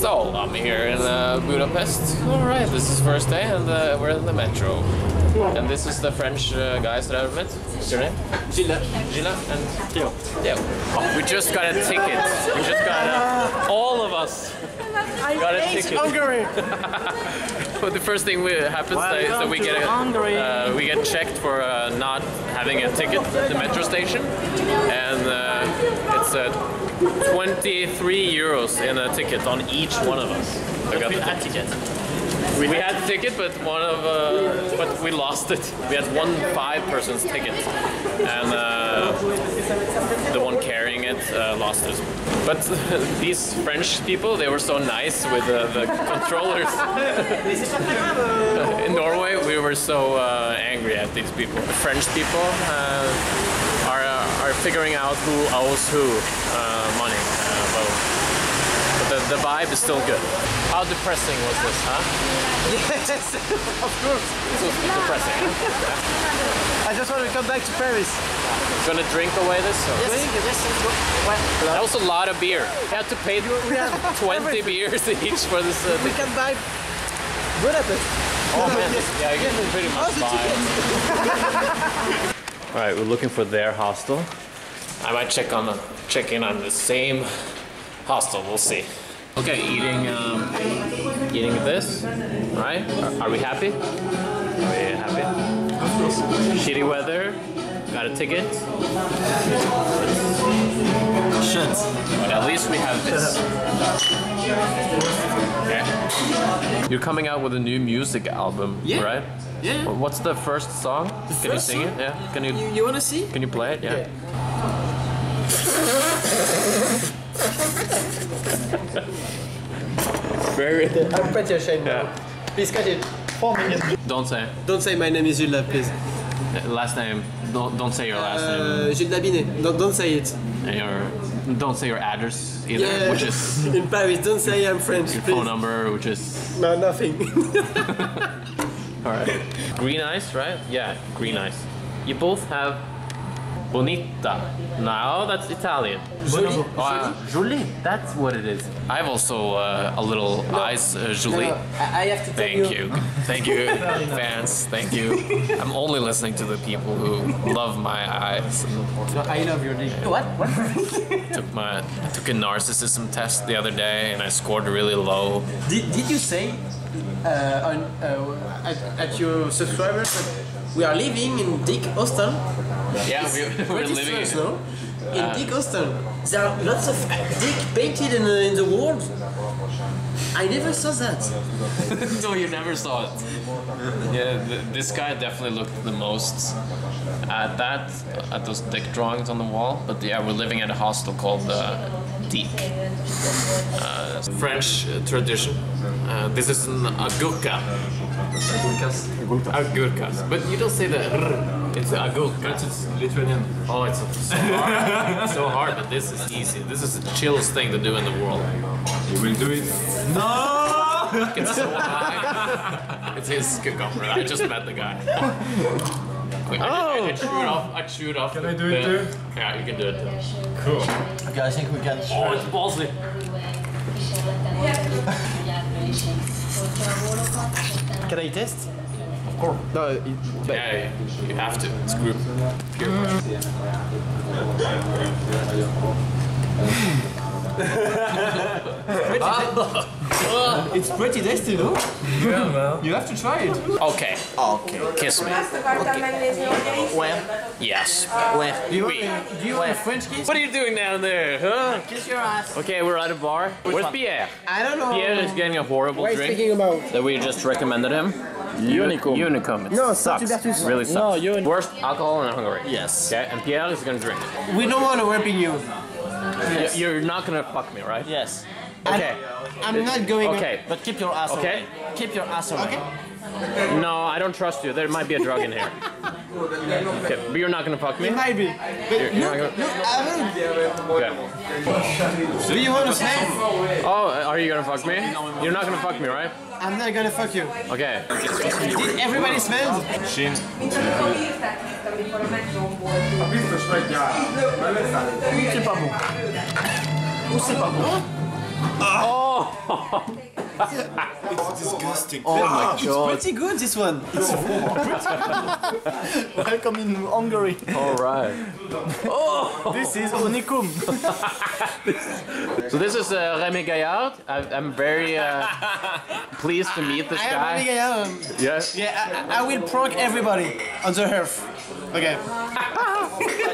So I'm here in uh, Budapest. All right, this is first day, and uh, we're in the metro. And this is the French uh, guys that I've met. What's your name? Gilles. Gila and Theo. Theo. We just got a ticket. We just got a, all of us got a ticket. Hungary. But the first thing we, happens that is that we get a, Hungary. We get checked for uh, not having a ticket at the metro station, and uh, it's uh, 23 euros in a ticket on each one of us. I got the ticket. We had the ticket, but one of uh, but we lost it. We had one five person's ticket, and uh, the one it uh, lost it. But these French people, they were so nice with uh, the controllers. In Norway, we were so uh, angry at these people. The French people uh, are are figuring out who owes who money. But the, the vibe is still good. How depressing was this, huh? Yes, of course. This was depressing. I just want to come back to Paris. Gonna drink away this? Or? Yes, yes, well, That was a lot of beer. You had to pay 20 beers each for this. Uh, we can buy Budapest. Oh man, yeah, you can pretty much buy. All right, we're looking for their hostel. I might check on the check in on the same hostel. We'll see. Okay, eating um, eating this. right? are, are we happy? Are we happy? Shitty weather. Got a ticket. Shit. But at least we have this. Okay. You're coming out with a new music album, Yeah. right? Yeah. Wh- What's the first song? Can you sing song? it? Yeah. Can you You, you want to see? can you play it? Yeah. Very. I'm pretty ashamed now. Yeah. Please cut it. Four minutes. Don't say Don't say my name is Gilles, please. Uh, last name. Don't don't say your last name. Uh, Gilles Dabinet. Don't, don't say it. And your don't say your address either, Yeah. which is in Paris. Don't say I'm French, your please. phone number, which is No, nothing. all right. Green ice, right? Yeah, green ice. You both have bonita. No, that's Italian. Jolie. Uh, Jolie, that's what it is. I have also uh, a little eyes, uh, Jolie. I I have to Thank you. Thank you, fans. Thank you. I'm only listening to the people who love my eyes. I love your name. What? What? took my I took a narcissism test the other day and I scored really low. Did, did you say uh, on, uh, at, at your subscribers that we are living in Dick Austin? Yeah, we, we're living strange, in no? In Dick Austin, there are lots of dick painted in the, in the wall. I never saw that. no, you never saw it. Yeah, th- this guy definitely looked the most at that, at those dick drawings on the wall. But yeah, we're living at a hostel called uh, Deek. Uh, French uh, tradition. Uh, this is an agurka. Agurkas. Agurkas. But you don't say the r. It's agurka. It's Lithuanian. Oh, it's so hard. It's so hard, but this is easy. This is the chillest thing to do in the world. You will do it. No! It's so high. It's his cucumber. I just met the guy. Wait, I, I, I shoot off. I shoot off. Can I do it too? Yeah, you can do it too. Cool. Okay, I think we can. Oh, it's ballsy. Can I test? Of course. No, it, but Yeah, you have to. It's group. Peer pressure. it's pretty tasty, no? Yeah, man. You have to try it. Okay. Okay. Kiss me. Where? Yes. Where? Do you want, Oui. a, do you want a French kiss? What are you doing down there, huh? Kiss your ass. Okay, we're at a bar. Where's Pierre? I don't know. Pierre is getting a horrible What drink speaking about? that we just recommended him. Unicum. Unicum. It No, sucks. Saint-Hubertus. Really sucks. No, Uni- Worst alcohol in Hungary. Yes. Okay, and Pierre is gonna drink it. We don't want to whip you. Y- You're not gonna fuck me, right? Yes. Okay. I'm not going. Okay. But keep your ass Okay. away. Keep your ass away. Okay. No, I don't trust you. There might be a drug in here. Okay, but you're not gonna fuck me. It might be. But You're- you're look, not gonna- look, I will. Okay. Do you want to smell? Oh, are you gonna fuck me? You're not gonna fuck me, right? I'm not gonna fuck you. Okay. Did everybody smell? Shin. Ou c'est pas bon Ou c'est pas bon Disgusting. Oh my It's god. pretty good this one. It's Welcome in Hungary. Alright. Oh, this is Unicum. So this is uh, Remi Gaillard. I, I'm very uh, pleased to meet this I guy. Remi Gaillard. Yeah. Yeah, I, I will prank everybody on the earth. Okay.